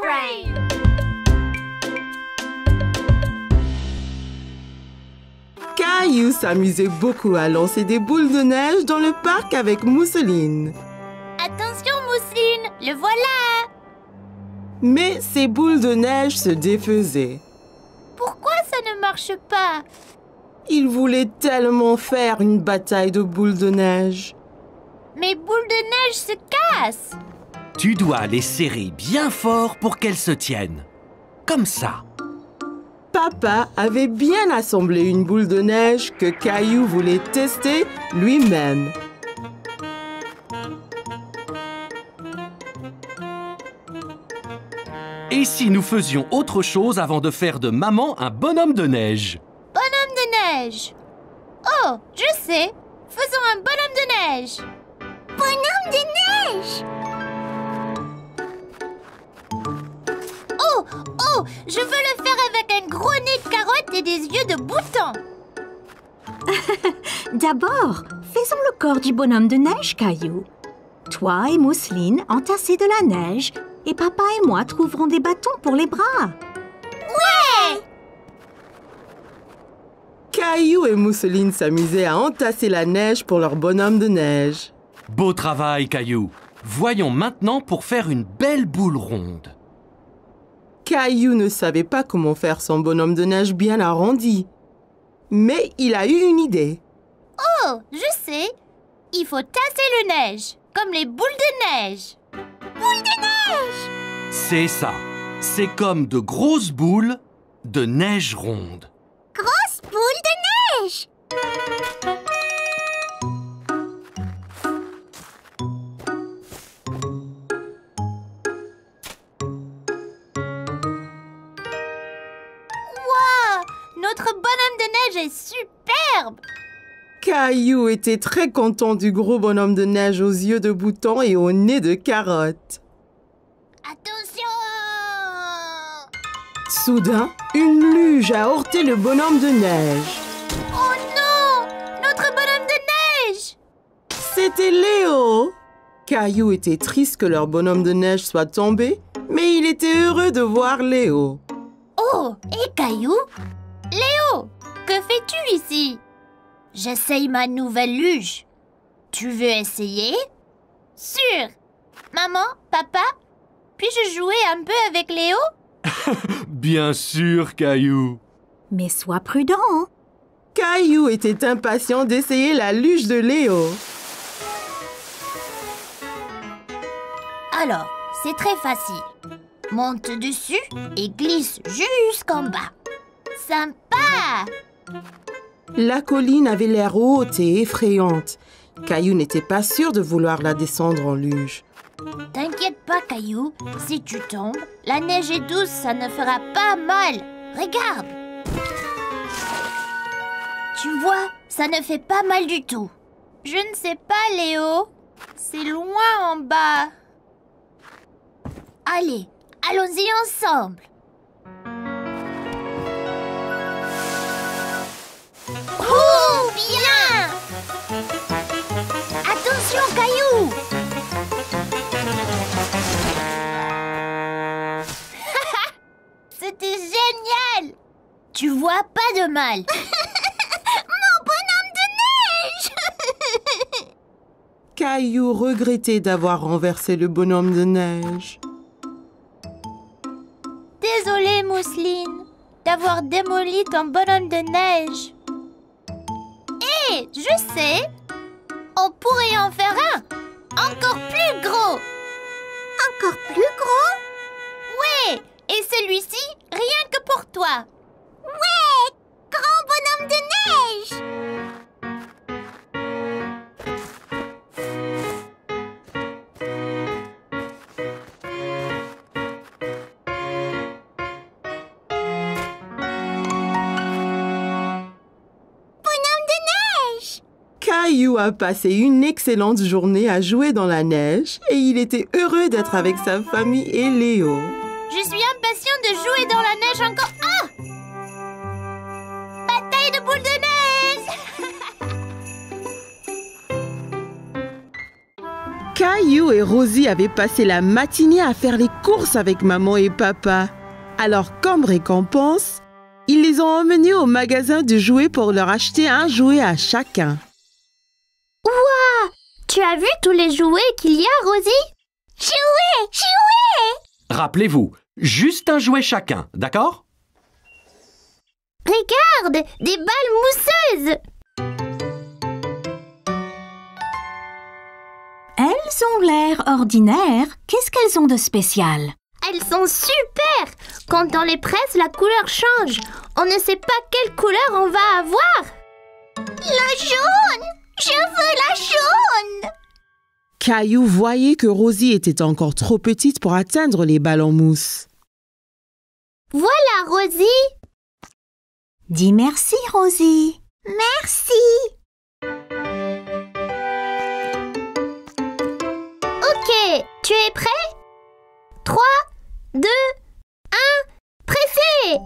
Brain Caillou s'amusait beaucoup à lancer des boules de neige dans le parc avec Mousseline. Attention, Mousseline, le voilà Mais ces boules de neige se défaisaient. Pourquoi ça ne marche pas? Il voulait tellement faire une bataille de boules de neige. Mes boules de neige se cassent Tu dois les serrer bien fort pour qu'elles se tiennent. Comme ça. Papa avait bien assemblé une boule de neige que Caillou voulait tester lui-même. Et si nous faisions autre chose avant de faire de maman un bonhomme de neige? Bonhomme de neige Oh, je sais Faisons un bonhomme de neige Bonhomme de neige Oh, Je veux le faire avec un gros nez de carotte et des yeux de bouton D'abord, faisons le corps du bonhomme de neige, Caillou. Toi et Mousseline entassez de la neige et papa et moi trouverons des bâtons pour les bras. Caillou et Mousseline s'amusaient à entasser la neige pour leur bonhomme de neige. Beau travail, Caillou. Voyons maintenant pour faire une belle boule ronde. Caillou ne savait pas comment faire son bonhomme de neige bien arrondi. Mais il a eu une idée. Oh, je sais Il faut tasser le neige, comme les boules de neige Boules de neige C'est ça. C'est comme de grosses boules de neige ronde. Grosse boule de neige superbe Caillou était très content du gros bonhomme de neige aux yeux de bouton et au nez de carotte. Attention Soudain, une luge a heurté le bonhomme de neige. Oh non Notre bonhomme de neige C'était Léo. Caillou était triste que leur bonhomme de neige soit tombé, mais il était heureux de voir Léo. Oh Et Caillou? Léo Que fais-tu ici? J'essaye ma nouvelle luge. Tu veux essayer? Sûr Maman Papa Puis-je jouer un peu avec Léo? Bien sûr, Caillou. Mais sois prudent. hein. Caillou était impatient d'essayer la luge de Léo. Alors, c'est très facile. Monte dessus et glisse jusqu'en bas. Sympa La colline avait l'air haute et effrayante. Caillou n'était pas sûr de vouloir la descendre en luge. T'inquiète pas, Caillou. Si tu tombes, la neige est douce, ça ne fera pas mal. Regarde. Tu vois, ça ne fait pas mal du tout. Je ne sais pas, Léo. C'est loin en bas. Allez, allons-y ensemble. Bien. Attention, Caillou. C'était génial. Tu vois pas de mal. Mon bonhomme de neige. Caillou regrettait d'avoir renversé le bonhomme de neige. Désolée, Mousseline, d'avoir démoli ton bonhomme de neige. Hé, je sais. On pourrait en faire un Encore plus gros. Encore plus gros? Ouais Et celui-ci, rien que pour toi. Ouais Grand bonhomme de neige a passé une excellente journée à jouer dans la neige et il était heureux d'être avec sa famille et Léo. Je suis impatient de jouer dans la neige encore. Ah Bataille de boules de neige Caillou et Rosie avaient passé la matinée à faire les courses avec maman et papa. Alors, comme récompense, ils les ont emmenés au magasin de jouets pour leur acheter un jouet à chacun. Tu as vu tous les jouets qu'il y a, Rosie? Jouets Jouets! Rappelez-vous, juste un jouet chacun, d'accord? Regarde Des balles mousseuses! Elles ont l'air ordinaires. Qu'est-ce qu'elles ont de spécial? Elles sont super! Quand on les presse, la couleur change. On ne sait pas quelle couleur on va avoir. La jaune Je veux la jaune Caillou voyait que Rosie était encore trop petite pour atteindre les balles en mousse. Voilà, Rosie Dis merci, Rosie. Merci Ok, tu es prêt? 3, 2, 1, pressé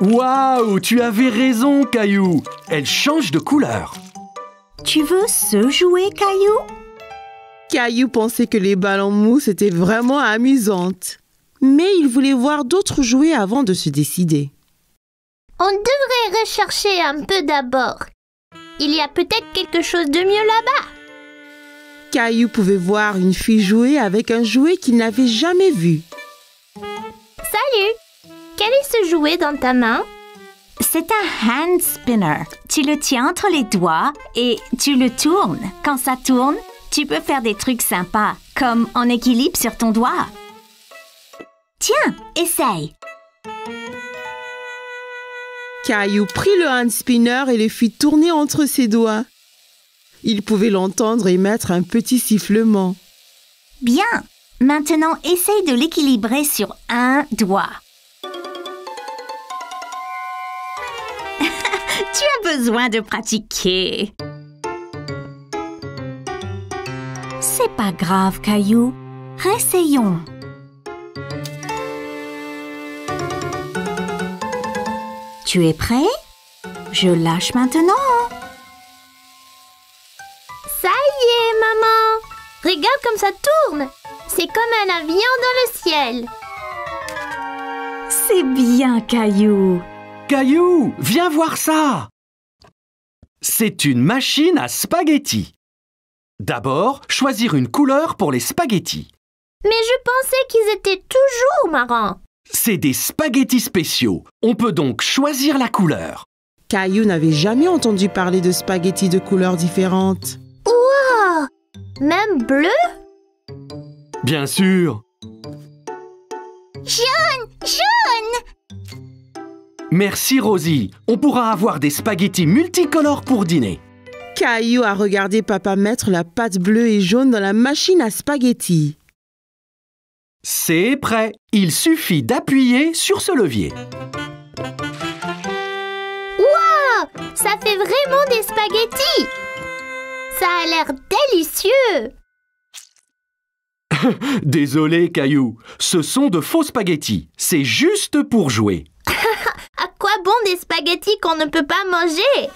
Waouh, tu avais raison, Caillou. Elle change de couleur. Tu veux ce jouet, Caillou? Caillou pensait que les balles en mousse étaient vraiment amusantes. Mais il voulait voir d'autres jouets avant de se décider. On devrait rechercher un peu d'abord. Il y a peut-être quelque chose de mieux là-bas. Caillou pouvait voir une fille jouer avec un jouet qu'il n'avait jamais vu. Salut Quel est ce jouet dans ta main? C'est un hand spinner. Tu le tiens entre les doigts et tu le tournes. Quand ça tourne, tu peux faire des trucs sympas, comme en équilibre sur ton doigt. Tiens, essaye. Caillou prit le hand spinner et le fit tourner entre ses doigts. Il pouvait l'entendre émettre un petit sifflement. Bien. Maintenant, essaye de l'équilibrer sur un doigt. tu as besoin de pratiquer. C'est pas grave, Caillou. Réessayons. Tu es prêt? Je lâche maintenant. Ça y est, maman Regarde comme ça tourne C'est comme un avion dans le ciel. C'est bien, Caillou. Caillou, viens voir ça. C'est une machine à spaghettis. D'abord, choisir une couleur pour les spaghettis. Mais je pensais qu'ils étaient toujours marrants. C'est des spaghettis spéciaux. On peut donc choisir la couleur. Caillou n'avait jamais entendu parler de spaghettis de couleurs différentes. Wow Même bleu? Bien sûr. Jaune Jaune Merci Rosie. On pourra avoir des spaghettis multicolores pour dîner. Caillou a regardé papa mettre la pâte bleue et jaune dans la machine à spaghettis. C'est prêt. Il suffit d'appuyer sur ce levier. Wow Ça fait vraiment des spaghettis Ça a l'air délicieux Désolé Caillou, ce sont de faux spaghettis. C'est juste pour jouer. À quoi bon des spaghettis qu'on ne peut pas manger?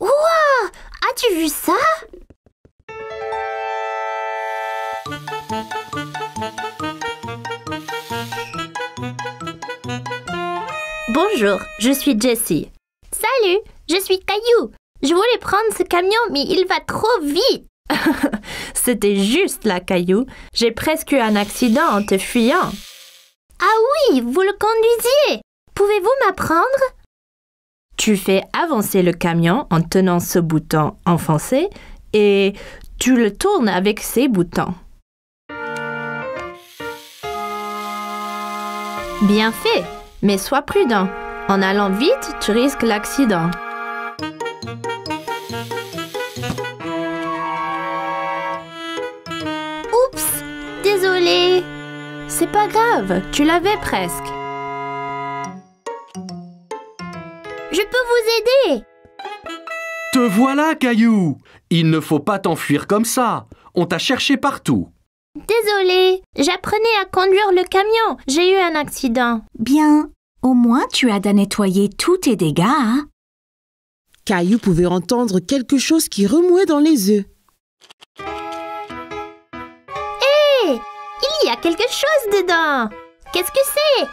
Wow As-tu vu ça? Bonjour, je suis Jessie. Salut, je suis Caillou. Je voulais prendre ce camion, mais il va trop vite. C'était juste là, Caillou. J'ai presque eu un accident en te fuyant. Ah oui, vous le conduisiez. Pouvez-vous m'apprendre? Tu fais avancer le camion en tenant ce bouton enfoncé et tu le tournes avec ces boutons. Bien fait, mais sois prudent. En allant vite, tu risques l'accident. C'est pas grave, tu l'avais presque. Je peux vous aider. Te voilà Caillou. Il ne faut pas t'enfuir comme ça. On t'a cherché partout. Désolé, j'apprenais à conduire le camion. J'ai eu un accident. Bien. Au moins, tu as à nettoyer tous tes dégâts. hein? Caillou pouvait entendre quelque chose qui remuait dans les œufs. Il y a quelque chose dedans Qu'est-ce que c'est?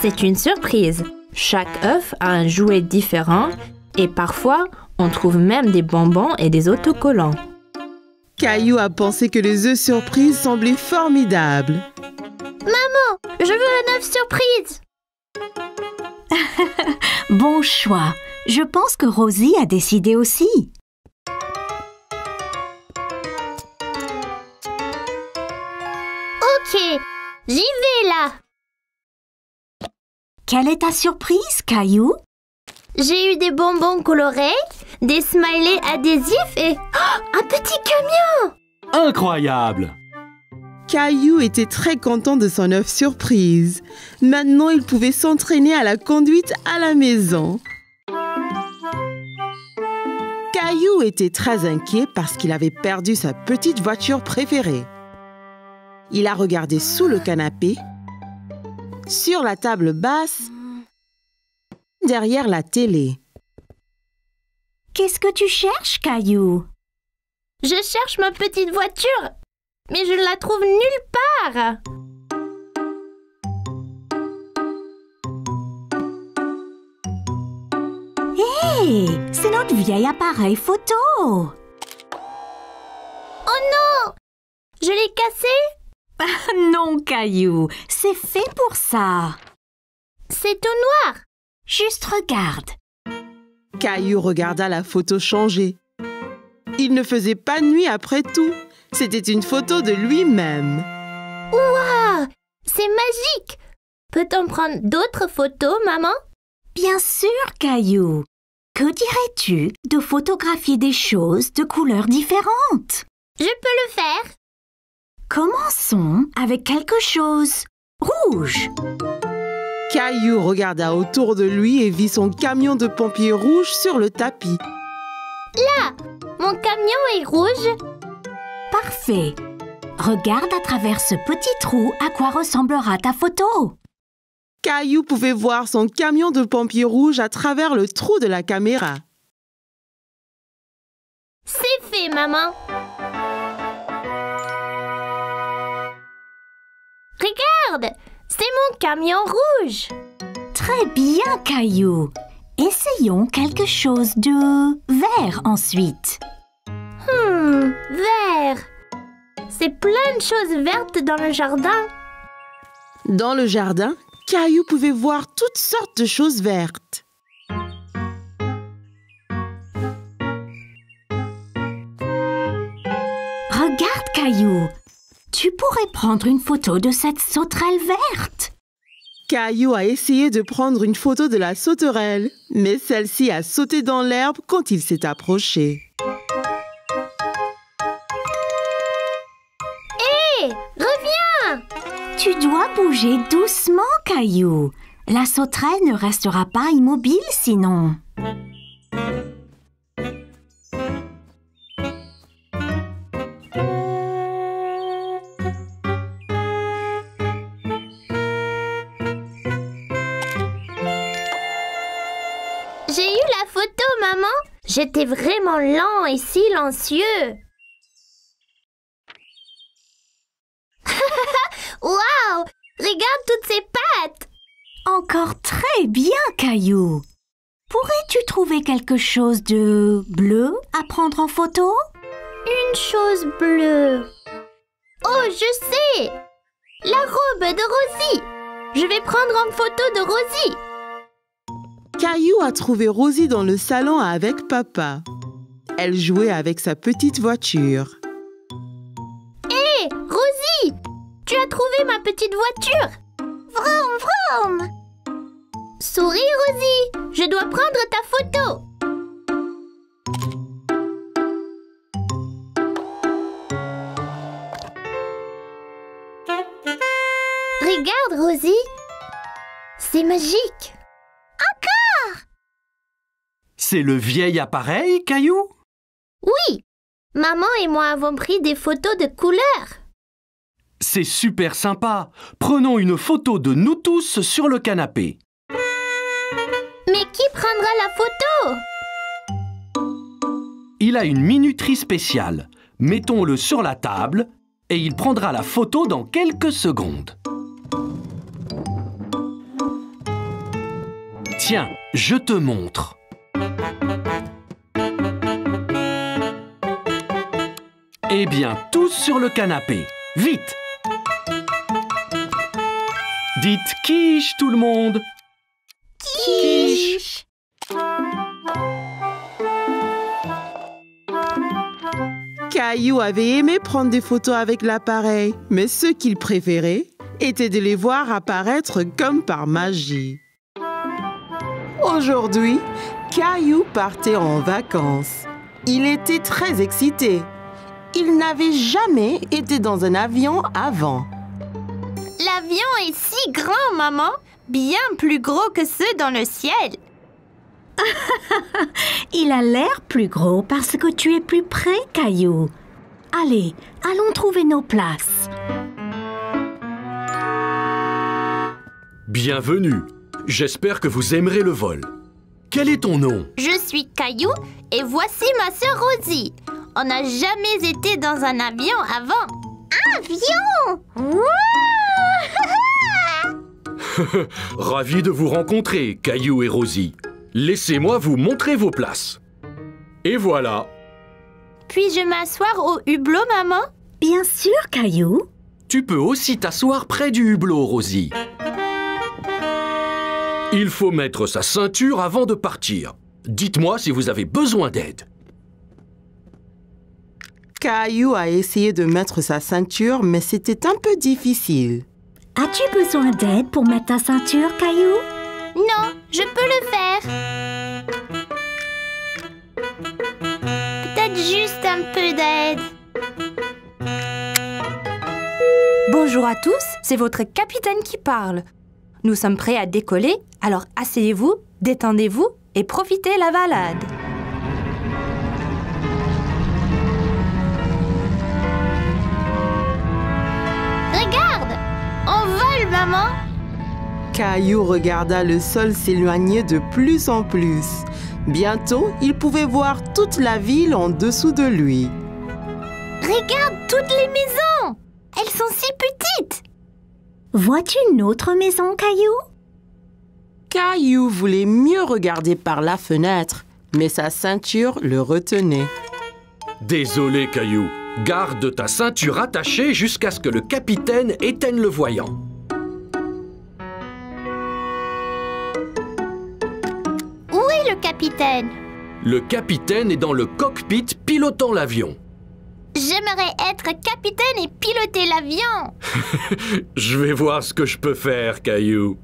C'est une surprise. Chaque œuf a un jouet différent et parfois on trouve même des bonbons et des autocollants. Caillou a pensé que les œufs surprises semblaient formidables. Maman, je veux un œuf surprise Bon choix. Je pense que Rosie a décidé aussi. Ok, j'y vais là Quelle est ta surprise, Caillou? J'ai eu des bonbons colorés, des smileys adhésifs et Oh, un petit camion Incroyable Caillou était très content de son œuf surprise. Maintenant, il pouvait s'entraîner à la conduite à la maison. Caillou était très inquiet parce qu'il avait perdu sa petite voiture préférée. Il a regardé sous le canapé, sur la table basse, derrière la télé. Qu'est-ce que tu cherches, Caillou? Je cherche ma petite voiture, mais je ne la trouve nulle part Hé, c'est notre vieil appareil photo. Oh non Je l'ai cassé Non, Caillou, c'est fait pour ça. C'est tout noir Juste regarde. Caillou regarda la photo changer. Il ne faisait pas nuit après tout. C'était une photo de lui-même. Waouh C'est magique Peut-on prendre d'autres photos, maman? Bien sûr, Caillou. Que dirais-tu de photographier des choses de couleurs différentes? Je peux le faire Commençons avec quelque chose rouge. Caillou regarda autour de lui et vit son camion de pompier rouge sur le tapis. Mon camion est rouge Parfait. Regarde à travers ce petit trou à quoi ressemblera ta photo. Caillou pouvait voir son camion de pompier rouge à travers le trou de la caméra. C'est fait, maman Regarde C'est mon camion rouge Très bien, Caillou. Essayons quelque chose de vert ensuite. Hmm, vert C'est plein de choses vertes dans le jardin Dans le jardin, Caillou pouvait voir toutes sortes de choses vertes. Regarde, Caillou. Tu pourrais prendre une photo de cette sauterelle verte. Caillou a essayé de prendre une photo de la sauterelle, mais celle-ci a sauté dans l'herbe quand il s'est approché. Hé Reviens Tu dois bouger doucement, Caillou. La sauterelle ne restera pas immobile sinon. Lent et silencieux. Waouh Regarde toutes ces pattes! Encore très bien, Caillou. Pourrais-tu trouver quelque chose de bleu à prendre en photo? Une chose bleue. Oh, je sais! La robe de Rosie. Je vais prendre en photo de Rosie. Caillou a trouvé Rosie dans le salon avec papa. Elle jouait avec sa petite voiture. Hé, Rosie Tu as trouvé ma petite voiture. Vroom, vroom. Souris, Rosie Je dois prendre ta photo. Regarde, Rosie. C'est magique. C'est le vieil appareil, Caillou? Oui Maman et moi avons pris des photos de couleurs C'est super sympa. Prenons une photo de nous tous sur le canapé. Mais qui prendra la photo? Il a une minuterie spéciale. Mettons-le sur la table et il prendra la photo dans quelques secondes. Tiens, je te montre. Eh bien, tous sur le canapé. Vite Dites quiche tout le monde Quiche Caillou avait aimé prendre des photos avec l'appareil, mais ce qu'il préférait était de les voir apparaître comme par magie. Aujourd'hui, Caillou partait en vacances. Il était très excité. Il n'avait jamais été dans un avion avant. L'avion est si grand, maman. Bien plus gros que ceux dans le ciel. Il a l'air plus gros parce que tu es plus près, Caillou. Allez, allons trouver nos places. Bienvenue J'espère que vous aimerez le vol. Quel est ton nom? Je suis Caillou et voici ma sœur Rosie. On n'a jamais été dans un avion avant. Avion Wouah Ravi de vous rencontrer, Caillou et Rosie. Laissez-moi vous montrer vos places. Et voilà, Puis-je m'asseoir au hublot, maman? Bien sûr, Caillou. tu peux aussi t'asseoir près du hublot, Rosie. Il faut mettre sa ceinture avant de partir. Dites-moi si vous avez besoin d'aide. Caillou a essayé de mettre sa ceinture, mais c'était un peu difficile. As-tu besoin d'aide pour mettre ta ceinture, Caillou? Non, je peux le faire. Peut-être juste un peu d'aide. Bonjour à tous, c'est votre capitaine qui parle. Nous sommes prêts à décoller, alors asseyez-vous, détendez-vous et profitez la balade. Caillou regarda le sol s'éloigner de plus en plus. Bientôt, il pouvait voir toute la ville en dessous de lui. Regarde toutes les maisons Elles sont si petites Vois-tu une autre maison, Caillou? Caillou voulait mieux regarder par la fenêtre, mais sa ceinture le retenait. Désolé, Caillou. Garde ta ceinture attachée jusqu'à ce que le capitaine éteigne le voyant. Le capitaine Le capitaine est dans le cockpit pilotant l'avion. J'aimerais être capitaine et piloter l'avion Je vais voir ce que je peux faire, Caillou.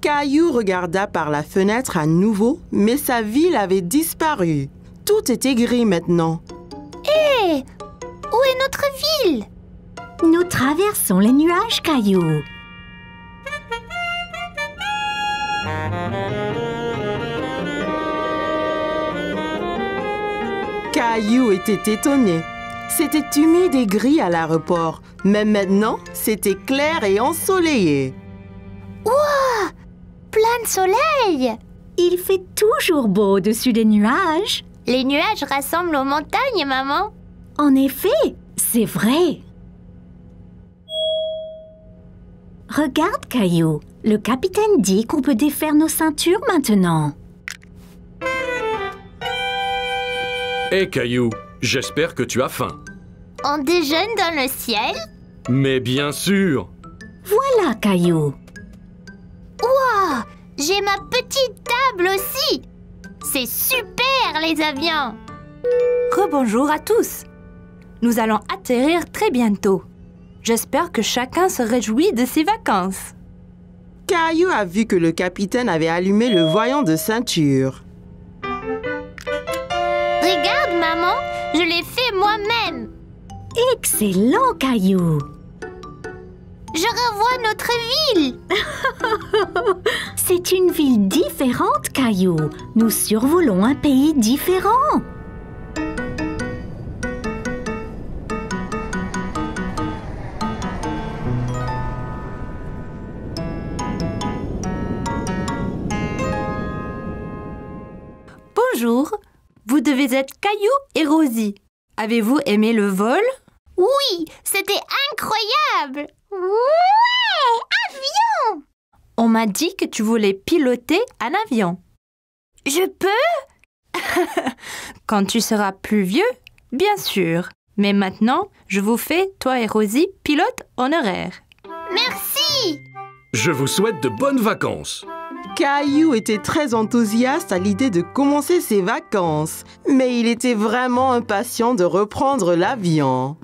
Caillou regarda par la fenêtre à nouveau, mais sa ville avait disparu. Tout était gris maintenant. Hé Où est notre ville? Nous traversons les nuages, Caillou. Caillou était étonné. C'était humide et gris à l'aéroport, mais maintenant, c'était clair et ensoleillé. Ouah Plein de soleil Il fait toujours beau au-dessus des nuages. Les nuages rassemblent aux montagnes, maman En effet, c'est vrai. Regarde, Caillou. Le capitaine dit qu'on peut défaire nos ceintures maintenant. Hé, Caillou, j'espère que tu as faim. On déjeune dans le ciel? Mais bien sûr Voilà, Caillou. Ouah J'ai ma petite table aussi C'est super, les avions Rebonjour à tous. Nous allons atterrir très bientôt. J'espère que chacun se réjouit de ses vacances. Caillou a vu que le capitaine avait allumé le voyant de ceinture. Maman Je l'ai fait moi-même Excellent, Caillou. Je revois notre ville C'est une ville différente, Caillou. Nous survolons un pays différent. Bonjour, vous devez être Caillou et Rosie. Avez-vous aimé le vol? Oui, c'était incroyable. Ouais, avion. On m'a dit que tu voulais piloter un avion. Je peux? Quand tu seras plus vieux, bien sûr. Mais maintenant, je vous fais, toi et Rosie, pilote honoraire. Merci. Je vous souhaite de bonnes vacances. Caillou était très enthousiaste à l'idée de commencer ses vacances, mais il était vraiment impatient de reprendre l'avion.